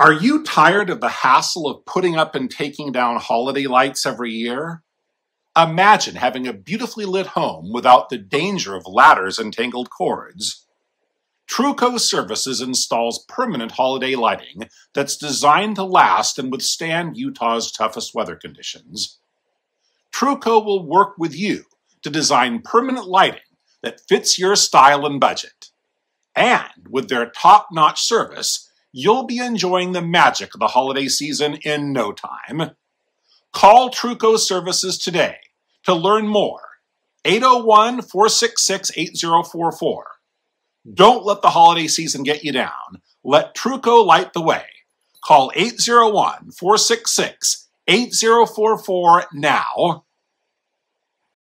Are you tired of the hassle of putting up and taking down holiday lights every year? Imagine having a beautifully lit home without the danger of ladders and tangled cords. Truco Services installs permanent holiday lighting that's designed to last and withstand Utah's toughest weather conditions. Truco will work with you to design permanent lighting that fits your style and budget. And with their top notch service, you'll be enjoying the magic of the holiday season in no time. Call Truco Services today to learn more. 801 466 8044. Don't let the holiday season get you down. Let Truco light the way. Call 801 466 8044 now